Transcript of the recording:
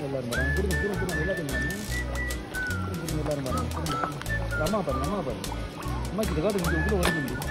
எல்லாரும் வராங்க திரும்ப திரும்ப திரும்ப எல்லாத்தையும் பாருங்க திரும்ப திரும்ப எல்லாரும் வராங்க திரும்ப அம்மா பாருங்க அம்மா பாருங்க அம்மா கிட்ட காட்டு இங்கே உள்ள வருது